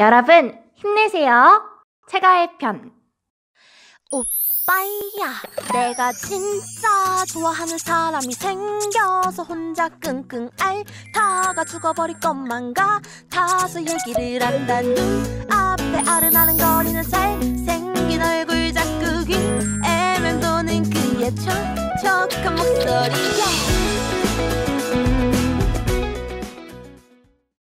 여러분, 힘내세요. 최가의 편. 오빠야 내가 진짜 좋아하는 사람이 생겨서 혼자 끙끙 앓다가 죽어버릴 것만 같아서 얘기를 한다 눈앞에 아른아른거리는 잘생긴 얼굴 자꾸 귀 애맴도는 그의 촉촉한 목소리에